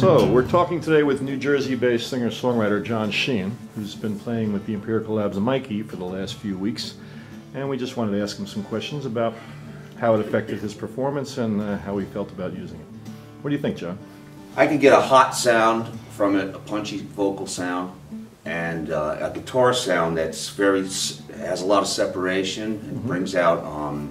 So, we're talking today with New Jersey based singer songwriter John Sheehan, who's been playing with the Empirical Labs of Mike-e for the last few weeks. And we just wanted to ask him some questions about how it affected his performance and uh, how he felt about using it. What do you think, John? I can get a hot sound from it, a punchy vocal sound, and uh, a guitar sound that's very has a lot of separation and mm -hmm. brings out um,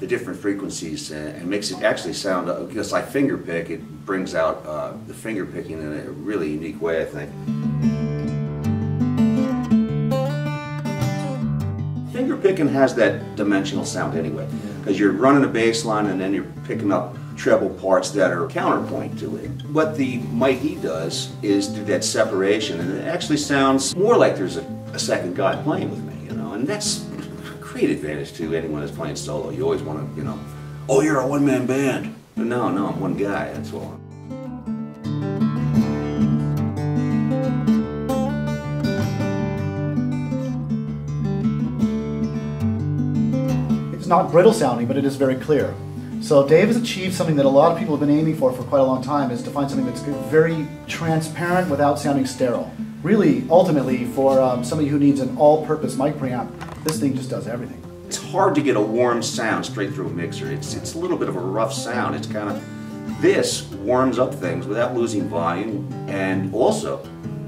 the different frequencies and, and, makes it actually sound uh, because I finger pick it brings out uh, the finger picking in a really unique way I think. Finger picking has that dimensional sound anyway because you're running a bass line and then you're picking up treble parts that are counterpoint to it. What the Mike-e does is do that separation, and it actually sounds more like there's a, a second guy playing with me, you know, and that's great advantage to anyone that's playing solo. You always want to, you know, oh, you're a one-man band. But no, no, I'm one guy, that's all. It's not brittle sounding, but it is very clear. So Dave has achieved something that a lot of people have been aiming for for quite a long time, is to find something that's very transparent without sounding sterile. Really, ultimately, for um, somebody who needs an all-purpose mic preamp, this thing just does everything. It's hard to get a warm sound straight through a mixer. It's, it's a little bit of a rough sound. It's kind of, this warms up things without losing volume and also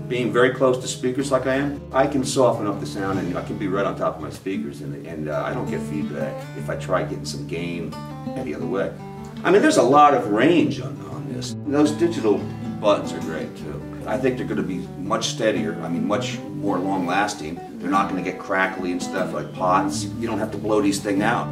being very close to speakers like I am, I can soften up the sound and I can be right on top of my speakers and, and uh, I don't get feedback if I try getting some gain any other way. I mean, there's a lot of range on, on this. Those digital buttons are great too. I think they're going to be much steadier, I mean much more long lasting. They're not going to get crackly and stuff like pots. You don't have to blow these things out.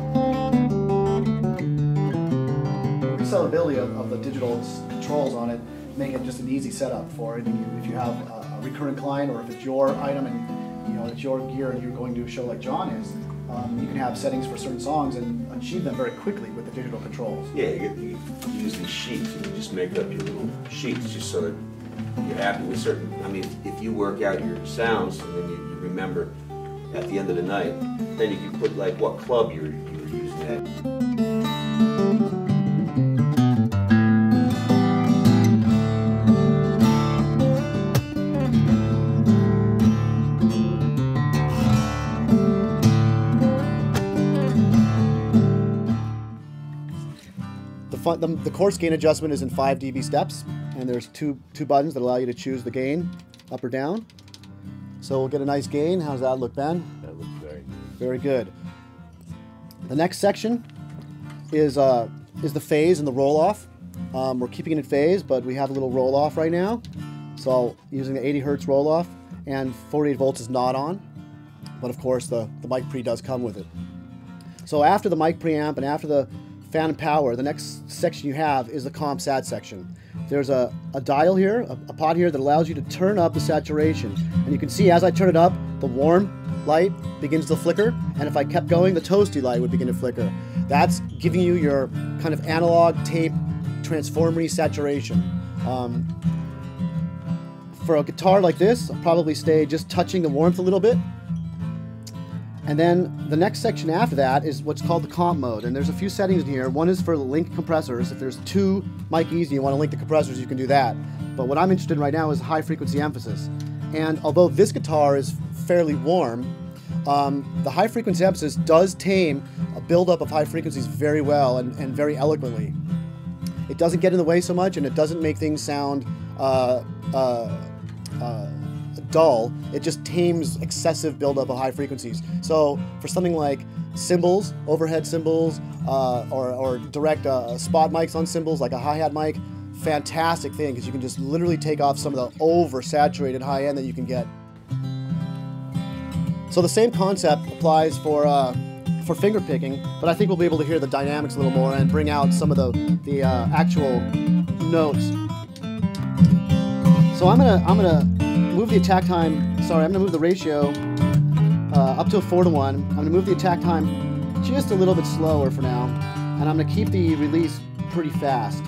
Resellability of, of the digital controls on it make it just an easy setup for it. If you have a, a recurrent client or if it's your item and you know it's your gear and you're going to a show like John is, um, you can have settings for certain songs and achieve them very quickly with the digital controls. Yeah, you, you use these sheets and you just make up your little sheets just so that you're happy with certain. I mean, if you work out your sounds and then you, you remember at the end of the night, then you can put like what club you're, you were using at. the, the coarse gain adjustment is in 5 dB steps, and there's two, two buttons that allow you to choose the gain, up or down. So we'll get a nice gain. How does that look, Ben? That looks very good. Very good. The next section is, uh, is the phase and the roll-off. Um, we're keeping it in phase, but we have a little roll-off right now. So using the 80 hertz roll-off, and 48 volts is not on, but of course the, the mic pre does come with it. So after the mic preamp and after the phantom power, the next section you have is the CompSat section. There's a, a dial here, a, a pot here that allows you to turn up the saturation. And you can see as I turn it up, the warm light begins to flicker. And if I kept going, the toasty light would begin to flicker. That's giving you your kind of analog tape transformery saturation. Um, for a guitar like this, I'll probably stay just touching the warmth a little bit and then the next section after that is what's called the comp mode. And there's a few settings in here. One is for link compressors. If there's two Mike-e's and you want to link the compressors, you can do that. But what I'm interested in right now is high frequency emphasis. And although this guitar is fairly warm, um, the high frequency emphasis does tame a buildup of high frequencies very well and, and very eloquently. It doesn't get in the way so much and it doesn't make things sound uh, uh, uh, dull, it just tames excessive buildup of high frequencies. So for something like cymbals, overhead cymbals, uh, or, or, direct uh, spot mics on cymbals like a hi-hat mic, fantastic thing because you can just literally take off some of the oversaturated high end that you can get. So the same concept applies for uh, for finger picking, but I think we'll be able to hear the dynamics a little more and bring out some of the the uh, actual notes. So I'm gonna I'm gonna move the attack time, sorry, I'm gonna move the ratio uh, up to a four to one. I'm gonna move the attack time just a little bit slower for now, and I'm gonna keep the release pretty fast.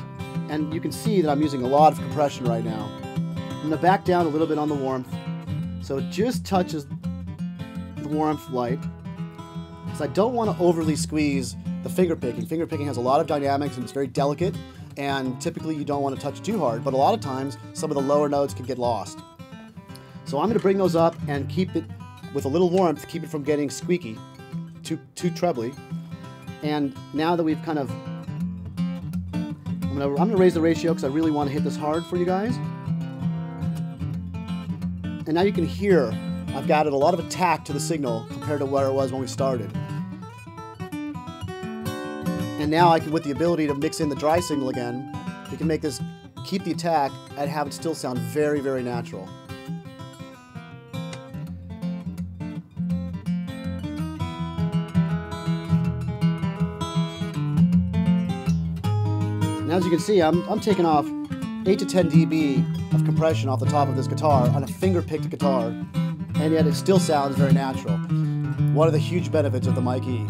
And you can see that I'm using a lot of compression right now. I'm gonna back down a little bit on the warmth, so it just touches the warmth light. Because I don't want to overly squeeze the finger picking. Finger picking has a lot of dynamics and it's very delicate. and typically you don't want to touch too hard, but a lot of times some of the lower notes can get lost. So I'm going to bring those up and keep it with a little warmth, to keep it from getting squeaky, too, too trebly. And now that we've kind of, I'm going to I'm gonna raise the ratio because I really want to hit this hard for you guys. And now you can hear I've added a lot of attack to the signal compared to where it was when we started. And now I can, with the ability to mix in the dry signal again, we can make this, keep the attack and have it still sound very, very natural. And as you can see, I'm, I'm taking off 8 to 10 dB of compression off the top of this guitar on a finger-picked guitar, and yet it still sounds very natural. One of the huge benefits of the Mike E.